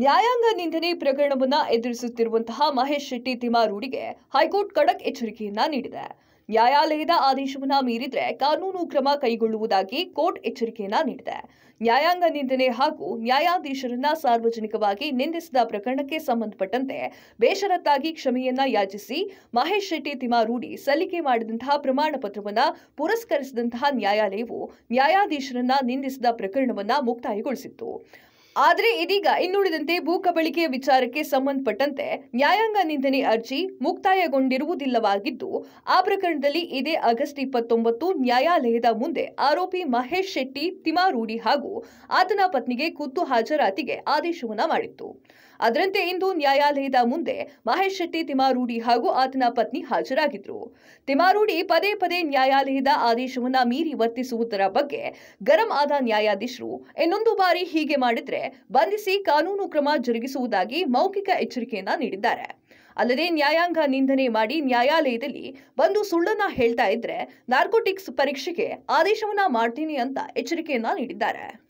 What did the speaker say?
ನ್ಯಾಯಾಂಗ ನಿಂದನೆ ಪ್ರಕರಣವನ್ನ ಎದುರಿಸುತ್ತಿರುವಂತಹ ಮಹೇಶ್ ಶೆಟ್ಟಿ ತಿಮಾರೂಡಿಗೆ ಹೈಕೋರ್ಟ್ ಖಡಕ್ ಎಚ್ಚರಿಕೆಯನ್ನ ನೀಡಿದೆ. ನ್ಯಾಯಾಲಯದ ಆದೇಶವನ್ನ ಮೀರಿದ್ರೆ ಕಾನೂನು ಕ್ರಮ ಕೈಗೊಳ್ಳುವುದಾಗಿ ಕೋರ್ಟ್ ಎಚ್ಚರಿಕೆಯನ್ನ ನೀಡಿದೆ. ನ್ಯಾಯಾಂಗ ನಿಂದನೆ ಹಾಗೂ ನ್ಯಾಯಾಧೀಶರನ್ನ ಸಾರ್ವಜನಿಕವಾಗಿ ನಿಂದಿಸಿದ ಪ್ರಕರಣಕ್ಕೆ ಸಂಬಂಧಪಟ್ಟಂತೆ ಬೇಷರತ್ತಾಗಿ ಕ್ಷಮೆಯನ್ನ ಯಾಚಿಸಿ ಮಹೇಶ್ ಶೆಟ್ಟಿ ತಿಮಾರೂಡಿ ಸಲ್ಲಿಕೆ ಮಾಡಿದಂತಹ ಪ್ರಮಾಣ ಪತ್ರವನ್ನ ಪುರಸ್ಕರಿಸಿದಂತಹ ನ್ಯಾಯಾಲಯವು ನ್ಯಾಯಾಧೀಶರನ್ನ ನಿಂದಿಸಿದ ಪ್ರಕರಣವನ್ನ ಮುಕ್ತಾಯಗೊಳಿಸಿತ್ತು. ಆದರೆ ಇದೀಗ ಇನ್ನುಳಿದಂತೆ ಭೂ ಕಬಳಿಕೆಯ ವಿಚಾರಕ್ಕೆ ಸಂಬಂಧಪಟ್ಟಂತೆ ನ್ಯಾಯಾಂಗ ನಿಂದನೆ ಅರ್ಜಿ ಮುಕ್ತಾಯಗೊಂಡಿರುವುದಿಲ್ಲವಾಗಿದ್ದು, ಆ ಪ್ರಕರಣದಲ್ಲಿ ಇದೇ ಆಗಸ್ಟ್ ಇಪ್ಪತ್ತೊಂಬತ್ತು ನ್ಯಾಯಾಲಯದ ಮುಂದೆ ಆರೋಪಿ ಮಹೇಶ್ ಶೆಟ್ಟಿ ತಿಮಾರೂಡಿ ಹಾಗೂ ಆತನ ಪತ್ನಿಗೆ ಖುದ್ದು ಹಾಜರಾತಿಗೆ ಆದೇಶವನ್ನ ಮಾಡಿತ್ತು. ಅದರಂತೆ ಇಂದು ನ್ಯಾಯಾಲಯದ ಮುಂದೆ ಮಹೇಶ್ ಶೆಟ್ಟಿ ತಿಮಾರೂಡಿ ಹಾಗೂ ಆತನ ಪತ್ನಿ ಹಾಜರಾಗಿದ್ರು. ತಿಮಾರೂಡಿ ಪದೇ ಪದೇ ನ್ಯಾಯಾಲಯದ ಆದೇಶವನ್ನ ಮೀರಿ ವರ್ತಿಸುವುದರ ಬಗ್ಗೆ ಗರಂ ಆದ ನ್ಯಾಯಾಧೀಶರು ಇನ್ನೊಂದು ಬಾರಿ ಹೀಗೆ ಮಾಡಿದ್ರೆ ಬಂಧಿಸಿ ಕಾನೂನು ಕ್ರಮ ಜರುಗಿಸುವುದಾಗಿ ಮೌಖಿಕ ಎಚ್ಚರಿಕೆಯನ್ನ ನೀಡಿದ್ದಾರೆ. ಅಲ್ಲದೆ ನ್ಯಾಯಾಂಗ ನಿಂದನೆ ಮಾಡಿ ನ್ಯಾಯಾಲಯದಲ್ಲಿ ಬಂದು ಸುಳ್ಳನ್ನ ಹೇಳ್ತಾ ಇದ್ರೆ ನಾರ್ಕೋಟಿಕ್ಸ್ ಪರೀಕ್ಷೆಗೆ ಆದೇಶವನ್ನ ಮಾಡ್ತೀನಿ ಅಂತ ಎಚ್ಚರಿಕೆಯನ್ನ ನೀಡಿದ್ದಾರೆ.